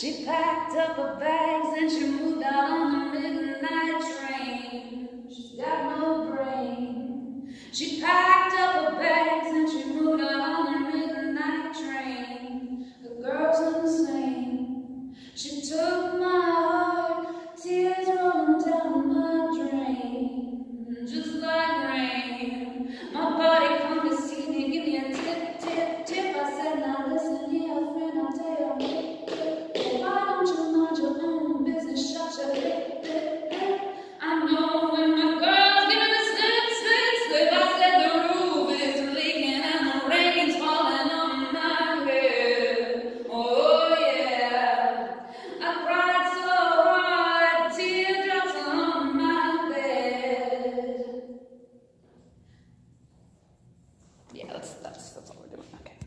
She packed up her bags She packed up her bags and she moved on the midnight train. The girls insane. She took my heart, tears rolling down my drain. Just like rain, my body come to see me, give me a tip, tip, tip. I said, now listen here, friend, I'll tell you. Why don't you mind your own business, shut your lips. yeah, that's, that's, that's all we're doing, okay.